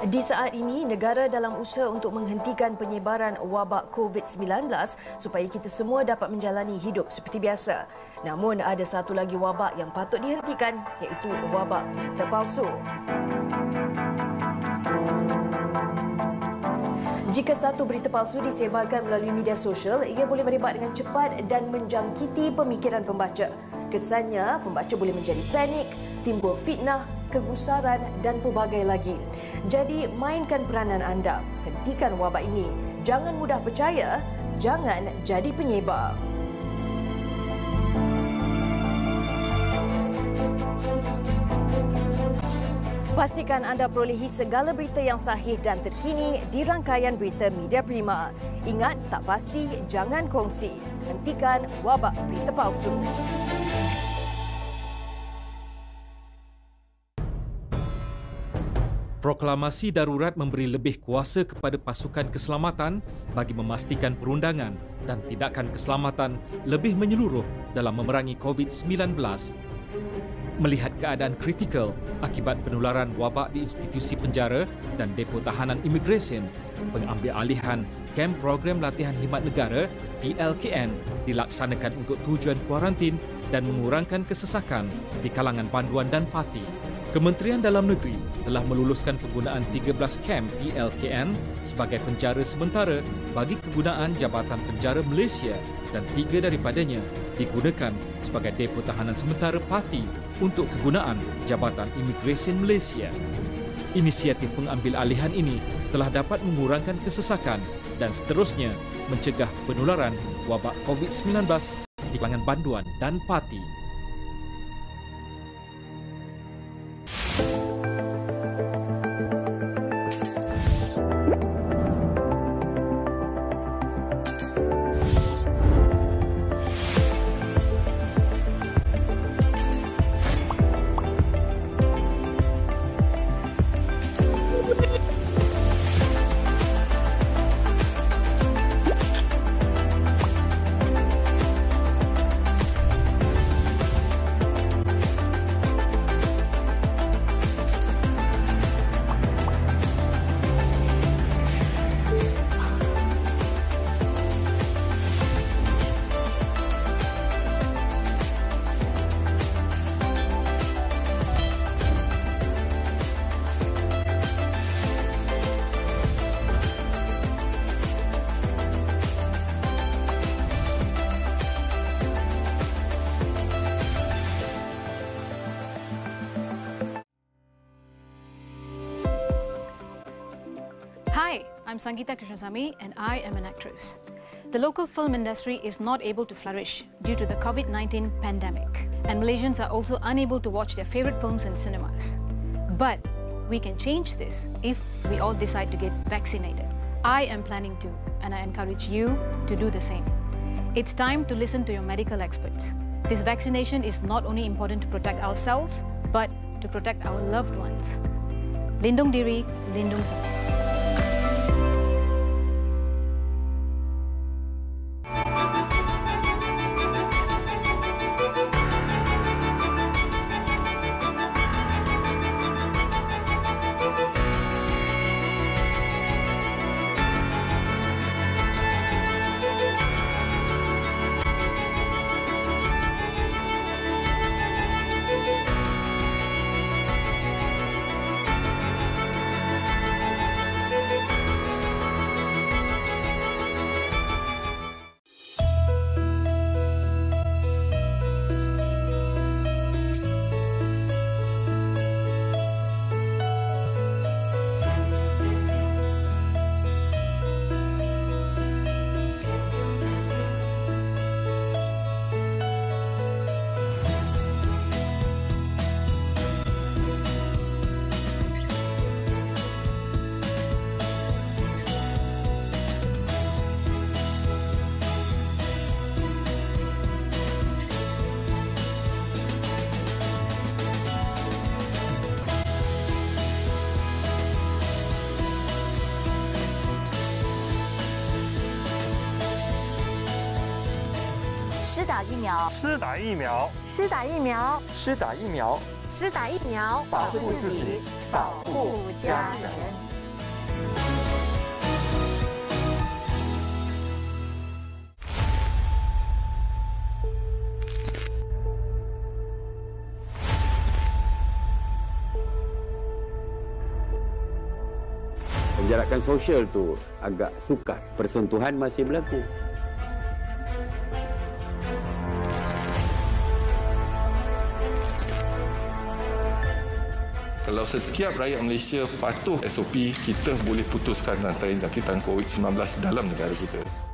Di saat ini, negara dalam usaha untuk menghentikan penyebaran wabak COVID-19 supaya kita semua dapat menjalani hidup seperti biasa. Namun ada satu lagi wabak yang patut dihentikan iaitu wabak berita palsu. Jika satu berita palsu disebarkan melalui media sosial, ia boleh merebak dengan cepat dan menjangkiti pemikiran pembaca. Kesannya, pembaca boleh menjadi panik, timbul fitnah, kegusaran dan pelbagai lagi. Jadi, mainkan peranan anda. Hentikan wabak ini. Jangan mudah percaya, jangan jadi penyebar. Pastikan anda perolehi segala berita yang sahih dan terkini di rangkaian berita Media Prima. Ingat, tak pasti, jangan kongsi. Hentikan wabak berita palsu. Proklamasi darurat memberi lebih kuasa kepada pasukan keselamatan bagi memastikan perundangan dan tindakan keselamatan lebih menyeluruh dalam memerangi COVID-19. Melihat keadaan kritikal akibat penularan wabak di institusi penjara dan depo tahanan imigresen, pengambil alihan kem program latihan khidmat negara PLKN dilaksanakan untuk tujuan kuarantin dan mengurangkan kesesakan di kalangan panduan dan parti. Kementerian Dalam Negeri telah meluluskan penggunaan 13 kem PLKN sebagai penjara sementara bagi kegunaan Jabatan Penjara Malaysia dan tiga daripadanya digunakan sebagai depo tahanan sementara parti untuk kegunaan Jabatan Imigresen Malaysia. Inisiatif pengambil alihan ini telah dapat mengurangkan kesesakan dan seterusnya mencegah penularan wabak COVID-19 di kalangan banduan dan parti. I'm Sangeeta Krishnasamy and I am an actress. The local film industry is not able to flourish due to the COVID-19 pandemic and Malaysians are also unable to watch their favorite films in cinemas. But we can change this if we all decide to get vaccinated. I am planning to and I encourage you to do the same. It's time to listen to your medical experts. This vaccination is not only important to protect ourselves but to protect our loved ones. Lindung diri, lindung semua. Sida 疫苗，施打疫苗，施打疫苗，施打疫苗，施打疫苗，保护自己，保护家人。Penjarakan sosial tu agak sukar. Persentuhan masih berlaku. Kalau setiap rakyat Malaysia patuh SOP, kita boleh putuskan rantai jangkitan COVID-19 dalam negara kita.